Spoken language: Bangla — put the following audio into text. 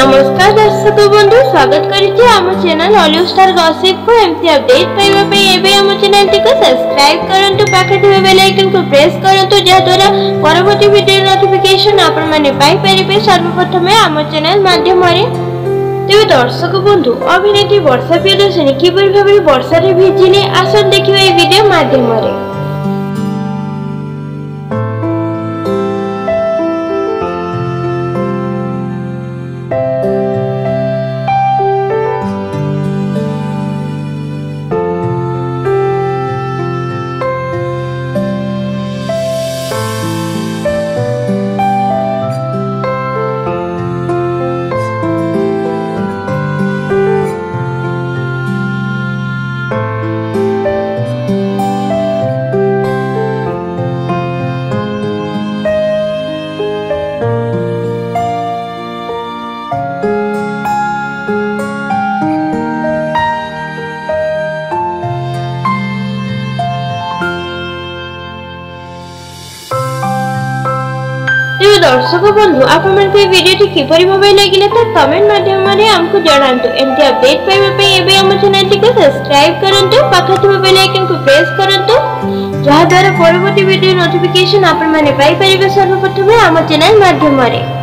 নমস্কার দর্শক বন্ধু স্বাগত করছি আমার চ্যানেল অলিউ স্টার গসিপ কো এমতি আপডেট পাইবা পাই এবে আমার চ্যানেলটি কো সাবস্ক্রাইব করুন তো পাখে থিবা বেল আইকন কো প্রেস করুন তো যা দ্বারা পরবর্তী ভিডিও নোটিফিকেশন আপন মানে পাই পারিবে সর্বপ্রথমে আমার চ্যানেল মাধ্যমে তবে দর্শক বন্ধু অভিনেত্রী বর্ষা প্রিয়দর্শিনী কিভাবে বর্ষারে ভিজিলে আসুন দেখিবা এই ভিডিও মাধ্যমে দর্শক বন্ধু আপনার এই ভিডিওটি কিপরি ভাবে লাগিলে তা কমেন্ট মাধ্যমে আমাকে জানান্তু এমতি আপডেট পাইবা পাই এবে আমার চ্যানেলটিকে সাবস্ক্রাইব করন্তু পাখা থিবা বেল আইকনକୁ প্রেস করন্তু দ্বারা পরবর্তী ভিডিও নোটিফিকেশন আপনারা পাই পারিবে সর্বপ্রথমে আমার চ্যানেল মাধ্যমে